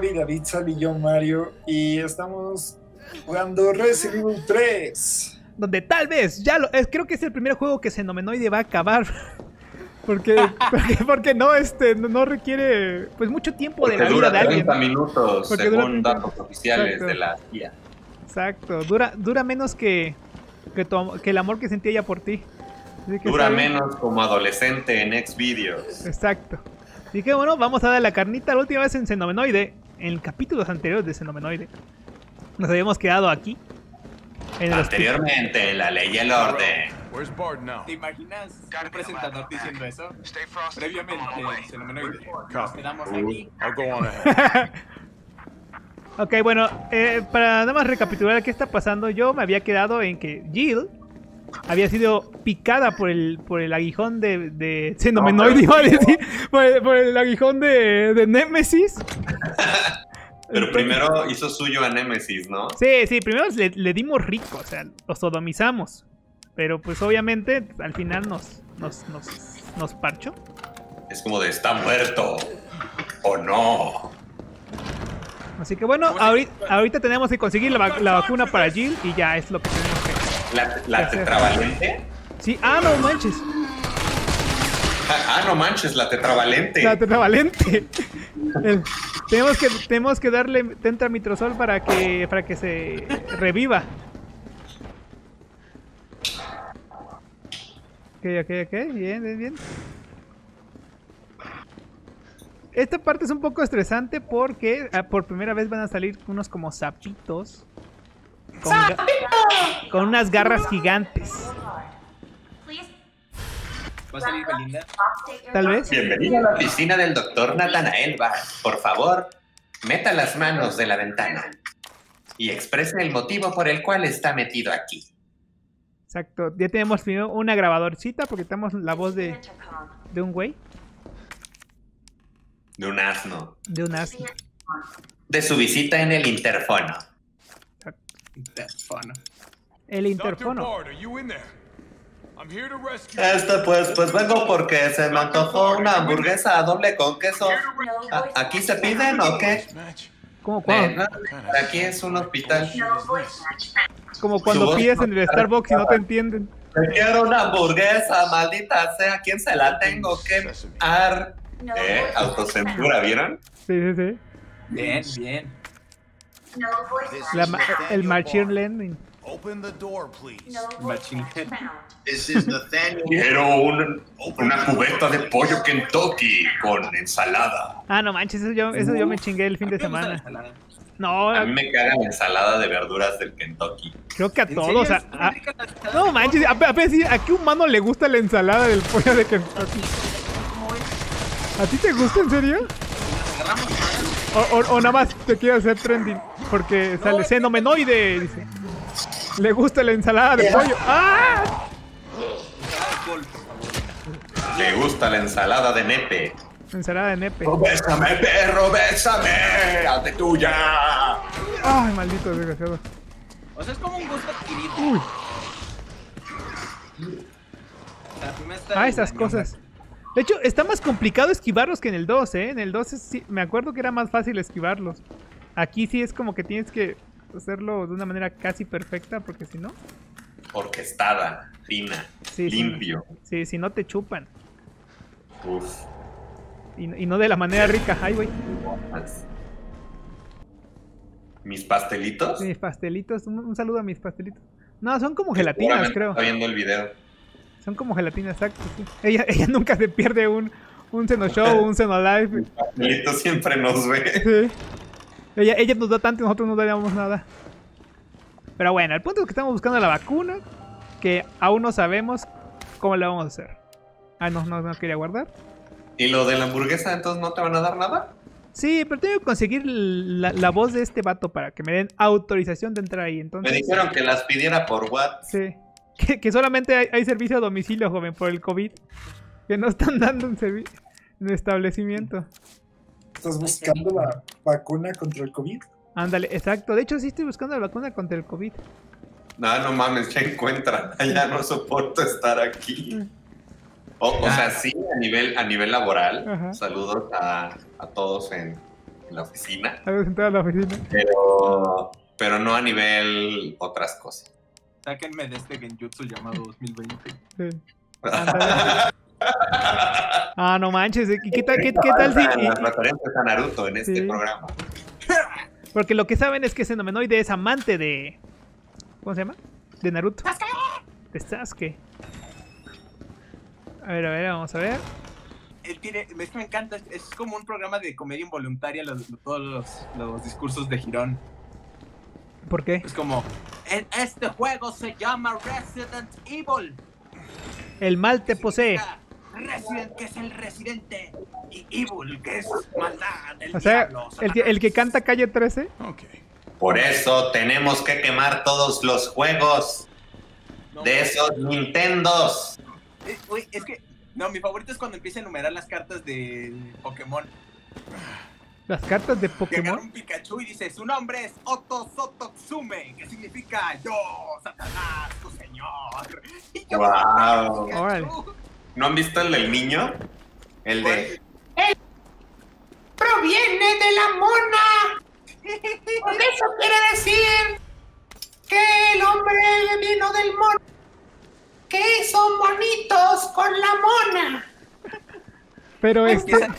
Mauri, David Sal y yo Mario y estamos jugando Resident Evil 3. Donde tal vez, ya lo, es, creo que es el primer juego que Xenomenoide va a acabar. Porque, porque, porque no, este, no, no requiere pues mucho tiempo Porque de la vida de alguien. 30 minutos, Porque dura según 30 datos oficiales Exacto. de la CIA. Exacto, dura, dura menos que, que, tu am- que el amor que sentía ella por ti. Dura menos como adolescente en Xvideos. Exacto. Así que bueno, vamos a dar la carnita la última vez en Xenomenoide. En capítulos anteriores de Xenomenoide. Nos habíamos quedado aquí. En. Anteriormente, en la ley y el orden. Where's Bard now? ¿Te imaginas un presentador diciendo eso? Previamente, Xenomenoide. Nos quedamos aquí. I'll go on ahead. Ok, bueno, eh, para nada más recapitular qué está pasando, yo me había quedado en que Jill había sido picada por el, por el aguijón de, de No, iba a decir, por, el, por el aguijón de, de Nemesis. Pero primero hizo suyo a Nemesis, ¿no? Sí, sí, primero le, le dimos rico, o sea, lo sodomizamos. Pero pues obviamente al final nos, nos, nos, nos parchó. Es como de está muerto. O no. Así que bueno, ahorita, ahorita tenemos que conseguir la, la vacuna para Jill y ya es lo que tenemos La, la tetravalente. Sí, ah, no manches. Ah, no manches, la tetravalente. La tetravalente. El- tenemos que tenemos que darle tentramitrozol para que para que se reviva. Ok, ok, ok, bien, bien, bien. Esta parte es un poco estresante porque ah, por primera vez van a salir unos como sapitos. Con, unas garras gigantes. ¿Va a salir Belinda? Tal vez. Bienvenido a la oficina del doctor Nathanael Bach. Por favor, meta las manos de la ventana y exprese el motivo por el cual está metido aquí. Exacto. Ya tenemos primero una grabadorcita porque tenemos la voz de, de un güey, De un asno. de un asno. De su visita en el interfono. Here to rescue Este, pues, pues vengo porque se me antojó una hamburguesa doble con queso. ¿A- ¿Aquí se piden o qué? Eh, cuando, no, aquí es un hospital. como cuando pides en el Starbucks y no te entienden. Te quiero una hamburguesa, maldita sea. ¿Quién se la tengo que ar? Eh, autocensura, ¿vieron? Sí, sí, sí. Bien, bien. La el Machine Learning. Open the door, please. This is Nathaniel. Quiero un- una cubeta de pollo Kentucky con ensalada. Ah, no manches, eso yo, eso yo me chingué el fin de ¿A ti te gusta la semana. No, A mí me caga la ensalada de verduras del Kentucky. creo que a ¿En todos. no manches, a, a, a qué humano le gusta la ensalada del pollo de Kentucky. ¿A ti te gusta en serio? O, o- o nada más te quiero hacer trending porque sale xenomenoide. Dice. Le gusta la ensalada de pollo. ¡Ah! ensalada de col, por favor. Le gusta la ensalada de nepe. Ensalada de nepe. ¡Bésame, perro, bésame! ¡Hazte tuya! Ay, maldito desgraciado. O sea, es como un gusto adquirido. Uy, O sea, me ah, esas cosas. De hecho, está más complicado esquivarlos que en el 2, ¿eh? En el 2 es- sí, me acuerdo que era más fácil esquivarlos. Aquí sí es como que tienes que hacerlo de una manera casi perfecta porque si no, Orquestada, fina, Sí, limpio. sí, si no te chupan. Uf. Y, y no de la manera rica. Ay, güey. Mis pastelitos. Mis pastelitos. Un, un saludo a mis pastelitos. No, son como gelatinas, creo. Está viendo el video. Son como gelatinas, exacto. sí. Ella, ella nunca se pierde un, un Xeno Show, un Xeno Live. Siempre nos ve. Sí. Ella, ella nos da tanto y nosotros no daríamos nada. Pero bueno, el punto es que estamos buscando la vacuna. Que aún no sabemos cómo la vamos a hacer. Ah, no, no, no quería guardar. ¿Y lo de la hamburguesa entonces no te van a dar nada? Sí, pero tengo que conseguir la, la voz de este vato para que me den autorización de entrar ahí. Me Entonces, dijeron que las pidiera por WhatsApp. sí. Que, que solamente hay, hay servicio a domicilio, joven, por el COVID. Que no están dando un servicio en establecimiento. ¿Estás buscando la vacuna contra el COVID? Ándale, exacto. De hecho, sí estoy buscando la vacuna contra el COVID. No, no mames, ya encuentran. Ya no soporto estar aquí. O, o sea, sí, a nivel, a nivel laboral. Ajá. Saludos a, a todos en, en la oficina, sentado en la oficina. pero, pero no a nivel otras cosas. Sáquenme de este genjutsu llamado 2020. Sí. Ah, no manches. ¿y ¿Qué tal, qué, qué tal si.? Las referencias a Naruto en este Sí. programa. Porque lo que saben es que Xenomenoide es amante de. ¿Cómo se llama? De Naruto. De Sasuke. A ver, a ver, vamos a ver. Él tiene, es que me encanta, es- es como un programa de comedia involuntaria los- todos los, los discursos de Girón. ¿Por qué? Es como, "En este juego se llama Resident Evil. El mal te posee. Resident, que es el residente, y Evil, que es maldad, el O sea, diablo, el que, el que Satanás. canta calle 13. Okay. Por eso tenemos que quemar todos los juegos No, de esos Nintendos. eh, güey, es que, no, mi favorito es cuando empieza a enumerar las cartas de Pokémon. Las cartas de Pokémon. un Pikachu y dice, su nombre es Otto Sototsume, que significa yo, Satanás, tu señor. Y yo, Guau. Pikachu. Órale. ¿No han visto el del niño? El de... proviene de la mona. Por eso quiere decir que el hombre vino del mono. Que son bonitos con la mona. Pero este. Empieza-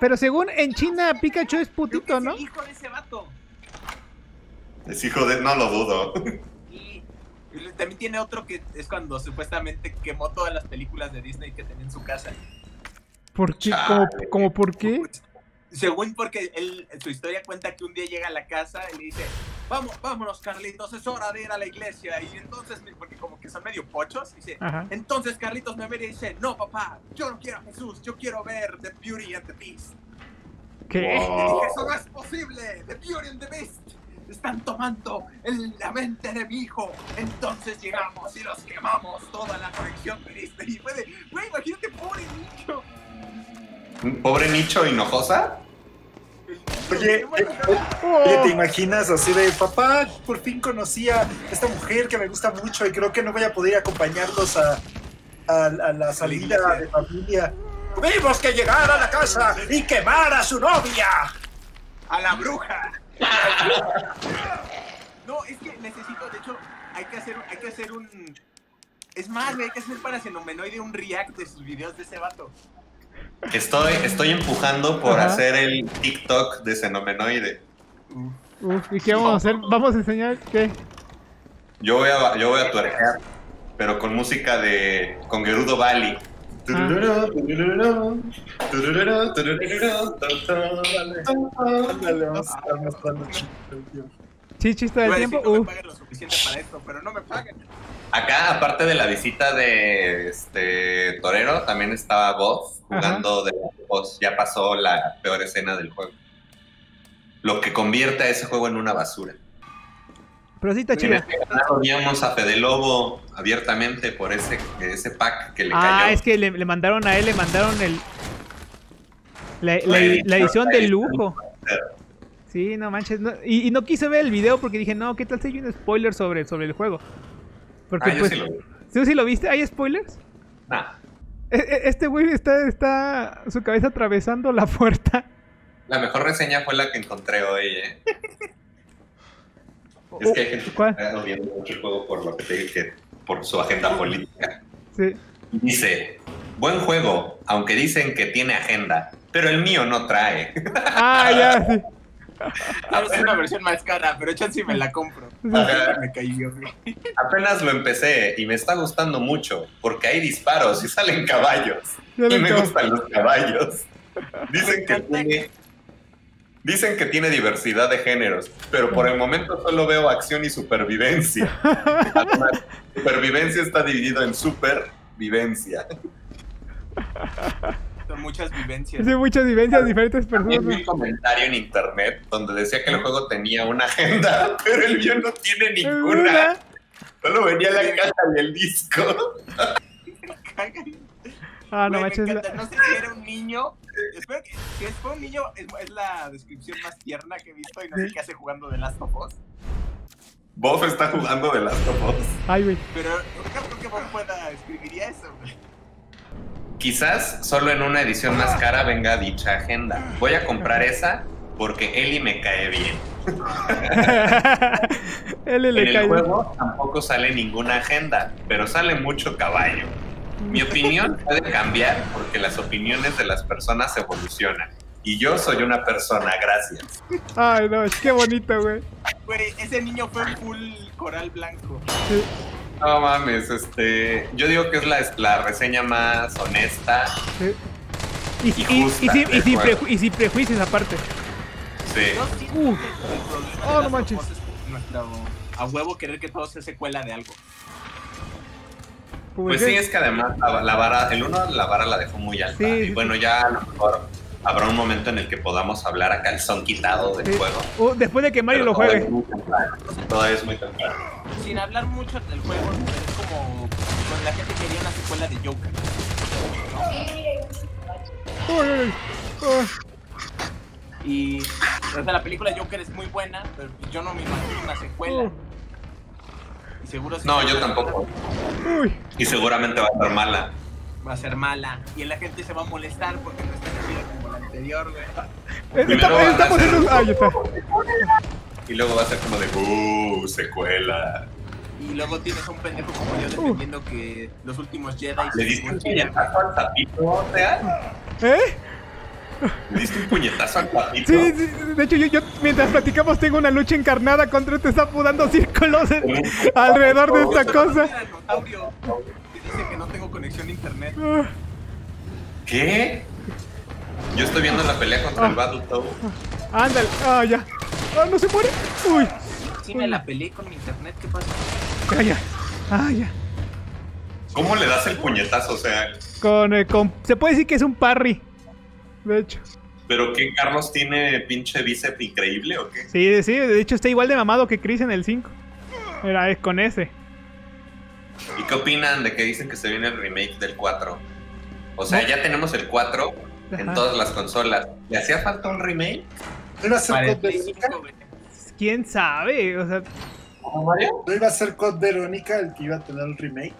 Pero según en China, Pikachu es putito, es ¿no? el hijo de ese vato. Es hijo de... No lo dudo. Y y también tiene otro que es cuando supuestamente quemó todas las películas de Disney que tenía en su casa. ¿Por qué? Chale. ¿Cómo, cómo por qué? Según porque él, su historia cuenta que un día llega a la casa y le dice, vamos, vámonos Carlitos, es hora de ir a la iglesia. Y entonces, porque como que son medio pochos, dice, Ajá. entonces Carlitos me mira y dice, no papá, yo no quiero a Jesús, yo quiero ver The Beauty and the Beast. ¿Qué? Y Wow. dije, eso no es posible, The Beauty and the Beast. Están tomando en la mente de mi hijo. Entonces llegamos y los quemamos toda la colección de Disney. Y fue de, güey, imagínate, pobre niño. ¿Un pobre Nicho Hinojosa? Oye, Oye, ¿te imaginas así de papá? Por fin conocí a esta mujer que me gusta mucho y creo que no voy a poder acompañarlos a, a- a la salida de familia. ¡Tuvimos que llegar a la casa y quemar a su novia! a la bruja. No, es que necesito, de hecho, hay que hacer, hay que hacer un. Es más, hay que hacer para Xenomenoide un react de sus videos de ese vato. Estoy, estoy empujando por Ajá. hacer el TikTok de Xenomenoide. Uf, ¿y qué vamos a hacer? ¿Vamos a enseñar qué? Yo voy a, yo voy a pero con música de... con Gerudo Bali. Ándale, chido. Sí, chiste del a decir, tiempo. no me pagan lo suficiente para esto, pero no me pagan. Acá, aparte de la visita de este Torero, también estaba Bob jugando de voz. Ya pasó la peor escena del juego. Lo que convierte a ese juego en una basura. Pero sí está este odiamos a Fede Lobo abiertamente por ese, ese pack que le Ah, cayó. es que le, le mandaron a él, le mandaron el. La, la- edición de lujo. Sí, no manches. no- y, y no quise ver el video porque dije, no, ¿qué tal si hay un spoiler sobre, sobre el juego? Porque Ah, yo pues. sí lo vi. ¿Sí, sí lo viste? ¿Hay spoilers? Nah, E- e- Este güey está, está su cabeza atravesando la puerta. la mejor reseña fue la que encontré hoy, ¿eh? Es que hay gente que ¿Cuál? está odiando mucho el juego por lo que te dije, que por su agenda política. Sí. Dice, buen juego, aunque dicen que tiene agenda, pero el mío no trae. Ah, ya, sí. Claro, es una versión más cara, pero chance si me la compro. Ajá. Me cayó. Apenas lo empecé y me está gustando mucho, porque hay disparos y salen caballos. Y me gustan los caballos. Dicen que tiene... Dicen que tiene diversidad de géneros, pero por el momento solo veo acción y supervivencia. Además, supervivencia está dividido en supervivencia. Son muchas vivencias. Hace muchas vivencias diferentes personas. un comentario en internet donde decía que el juego tenía una agenda, pero el mío no tiene ninguna. Una. Solo venía la caja y el disco. Ah, no manches. la-. No sé si era un niño. Espero que si fue un niño, es, es la descripción más tierna que he visto y no sé qué hace jugando de Last of Us. Bob está jugando de Last of Us. Ay, güey. Pero no creo que Bob pueda escribiría eso, güey. Quizás solo en una edición más cara venga dicha agenda. Voy a comprar esa porque Eli me cae bien. En le el cae. juego tampoco sale ninguna agenda, pero sale mucho caballo. Mi opinión puede cambiar porque las opiniones de las personas evolucionan. Y yo soy una persona, gracias. Ay, no, qué bonito, güey. Güey, ese niño fue full coral blanco. No mames, este, yo digo que es la, la reseña más honesta. Sí. Y, Y y- sin- y de sin acuerdo. preju- y sin prejuicios aparte. Sí. Uh. problema Oh, no manches. nuestro a huevo querer que todo sea secuela de algo. Pues sí, es que además la, la vara, el uno la vara la dejó muy alta. Sí, y sí, bueno, ya a lo mejor habrá un momento en el que podamos hablar a calzón quitado del Sí. juego. Uh, después de que Mario Pero lo juegue. Todavía es muy temprano. Sin hablar mucho del juego, es como cuando la gente quería una secuela de Joker. Y o sea, la película de Joker es muy buena, pero yo no me imagino una secuela. Uh. Y seguro si No, yo tampoco. Uy. Y seguramente va a estar mala. Va a ser mala. Y la gente se va a molestar porque no está la anterior, güey. Estamos, estamos en un... Ahí está. Y luego va a ser como de, uh, secuela. Y luego tienes a un pendejo como yo defendiendo que los últimos Jedi Le diste un puñetazo al tapito, o sea. ¿Eh? Le diste un puñetazo al tapito. Sí, sí, de hecho yo, yo mientras platicamos tengo una lucha encarnada contra este sapo dando círculos en- alrededor de esta cosa. Dice que no tengo conexión a internet. Ah, ¿Qué? Yo estoy viendo la pelea contra el Battletoad. ándale, ah, ya. Ah, no se muere. Uy, Sí me la peleé con mi internet, ¿qué pasa? ya, ya. Ah, ya. ¿Cómo le das el puñetazo? O sea, Con, eh, con, se puede decir que es un parry. De hecho. ¿pero qué? ¿Carlos tiene pinche bíceps increíble o qué? Sí, sí, de hecho está igual de mamado que Chris en el 5. Era, es con ese. ¿Y qué opinan de que dicen que se viene el remake del 4? O sea, ya tenemos el 4 en todas las consolas. ¿Le hacía falta un remake? ¿No iba a ser Code Verónica? 5, güey. ¿Quién sabe? O sea, ¿No iba a ser Code Verónica el que iba a tener el remake?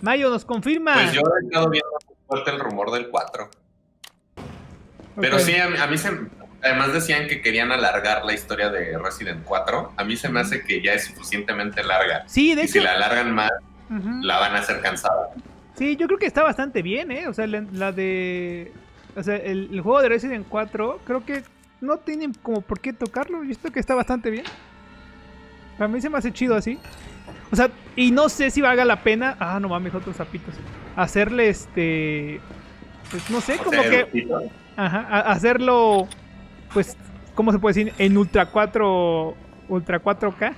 Mayo nos confirma. Pues yo he estado viendo fuerte el rumor del 4. Pero sí, a, mí- a mí se... Además decían que querían alargar la historia de Resident 4. A mí se me hace que ya es suficientemente larga. Sí, de Y hecho. si la alargan más, la van a hacer cansada. Sí, yo creo que está bastante bien, ¿eh? O sea, la, la de. O sea, el, el juego de Resident 4, creo que no tienen como por qué tocarlo. He visto que está bastante bien. Para mí se me hace chido así. O sea, y no sé si valga la pena. Ah, no mames, otros zapitos. Hacerle este. Pues no sé, O como sea, que. Ajá, hacerlo. Pues, ¿cómo se puede decir? En Ultra 4. Ultra 4K.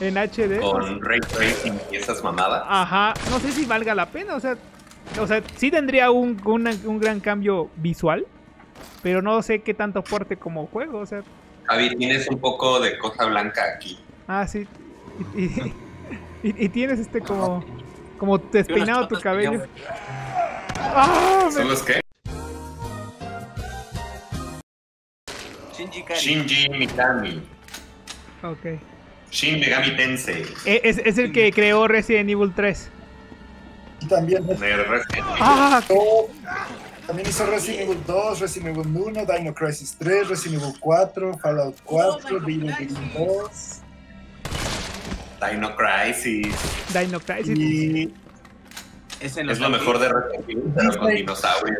En HD. con ray tracing y esas mamadas. Ajá, no sé si valga la pena, o sea, o sea, sí tendría un, una- un gran cambio visual, pero no sé qué tanto aporte como juego, o sea, Javi, tienes un poco de cosa blanca aquí. ah, sí, y, y- y- y tienes este como, como despeinado tu cabello. ¡Ah! me- ¿Son los qué? Shinji Mikami. Ok. Shin Megami Tensei. E- Es, es el que creó Resident Evil 3. Y también, de Resident Evil. ¡Ah! también hizo Resident Evil 2, Resident Evil 1, Dino Crisis 3, Resident Evil 4, Fallout 4, Evil Within 2 Dino Crisis. Dino Crisis. y Ese Es lo mejor de Resident Evil, pero con dinosaurios.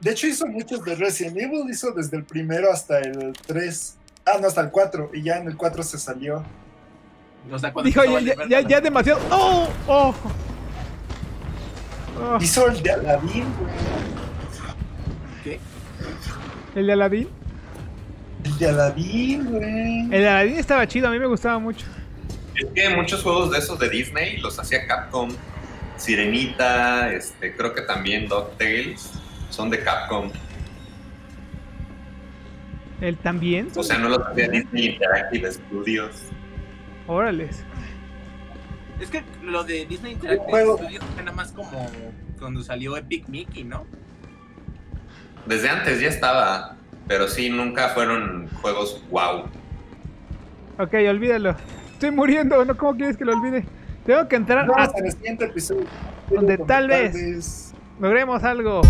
De hecho hizo muchos de Resident Evil, hizo desde el primero hasta el 3. Ah, no, hasta el 4, y ya en el 4 se salió. O sea, cuando Dijo, ya, ya, ya, ya demasiado. ¡Oh! ¡Oh! Oh, Hizo el de Aladdin, güey. ¿Qué? El de Aladdin. El de Aladdin, güey. El de Aladdin estaba chido, a mí me gustaba mucho. Es que muchos juegos de esos de Disney los hacía Capcom. Sirenita, este, creo que también DuckTales son de Capcom. Él también. O sea, no los hacía Disney Interactive Studios. Órales. Es que lo de Disney Interactive. Studios suena más como cuando salió Epic Mickey, ¿no? Desde antes ya estaba, pero sí, nunca fueron juegos wow. Ok, olvídalo. Estoy muriendo, ¿no? ¿Cómo quieres que lo olvide? Tengo que entrar a... Vamos en el siguiente episodio. donde tal vez logremos algo.